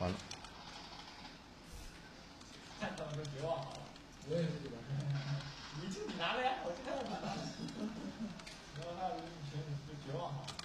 完了。看到都绝望好了。我也是这个。你就你拿了呀，我就看到你拿了。然后他以前就绝望好了。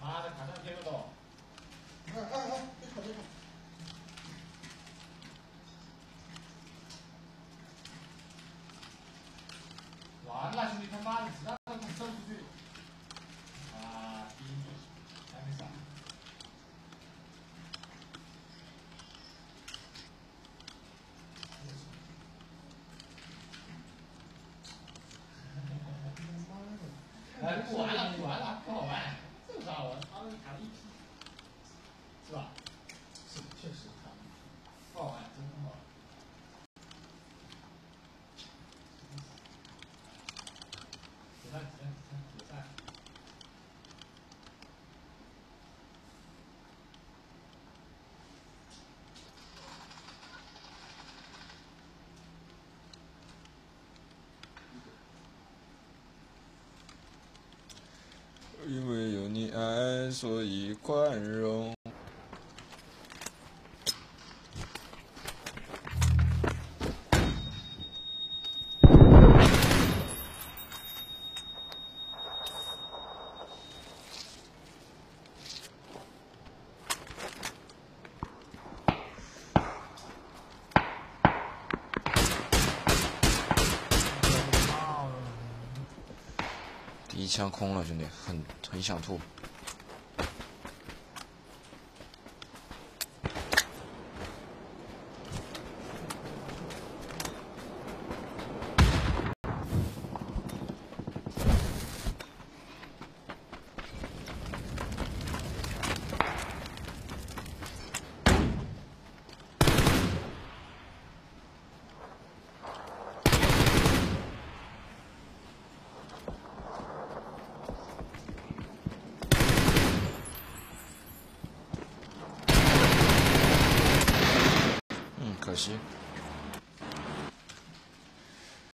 妈的，看上听不懂。哎哎哎，别。完了，兄弟，他妈的，哎，不玩了，不玩了，不好玩，这有啥好玩？他们卡的一批，是吧？是，确实卡。不好玩，真不好玩。子弹，子弹，子弹，因为有你爱，所以宽容。枪空了，兄弟，很很想吐。可惜。